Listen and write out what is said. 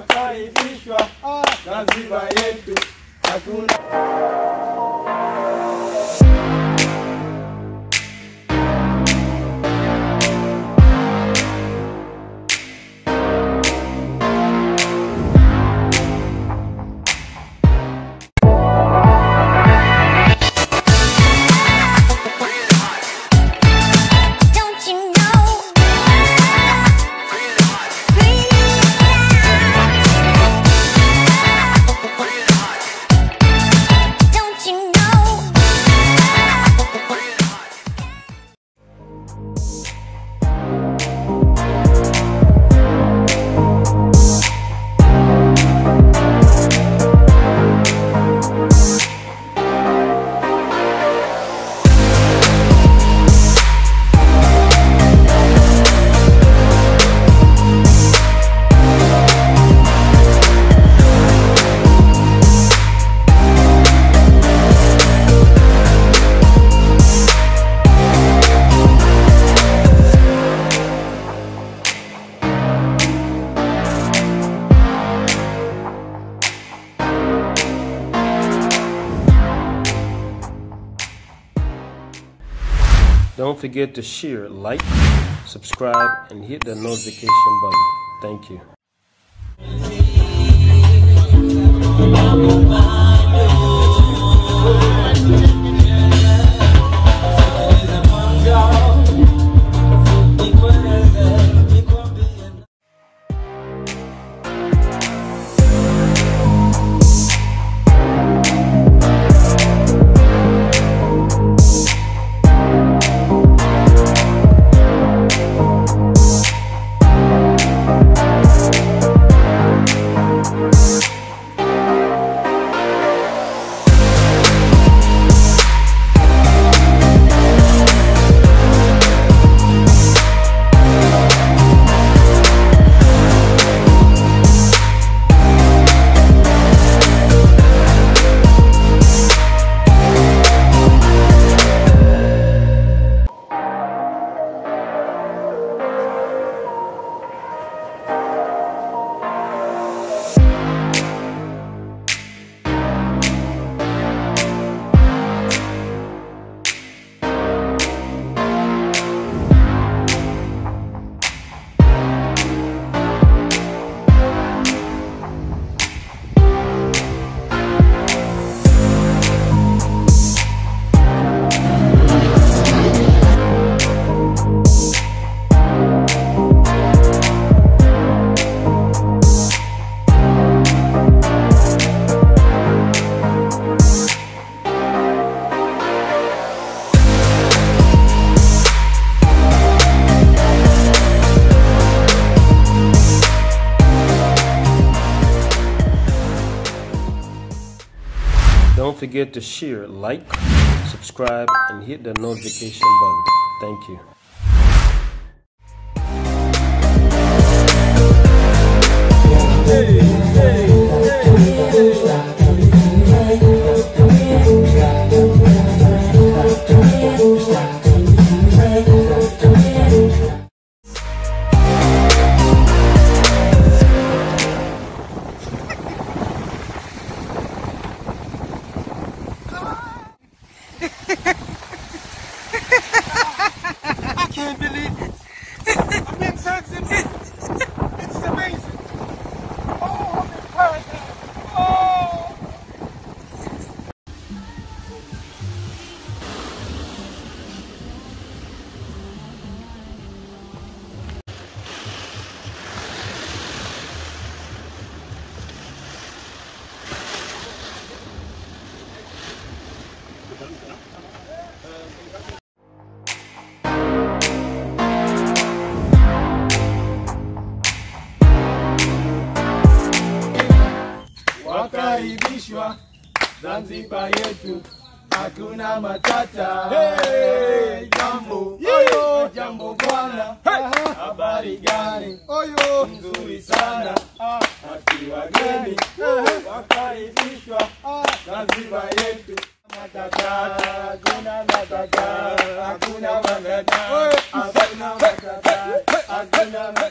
wakaribishwa Zanzibar yetu, hakuna Don't forget to share, like, subscribe, and hit the notification button. Thank you. Don't forget to share, like, subscribe, and hit the notification button. Thank you. I Wakaribishwa Zanzibar yetu, hakuna matata. Hey, jambo. Oyo, jambo bwana, habari gani? Oyo, nzuri sana, hati wageni. Wakaribishwa Zanzibar yetu. Matata, hakuna matata, hakuna matata, hakuna matata.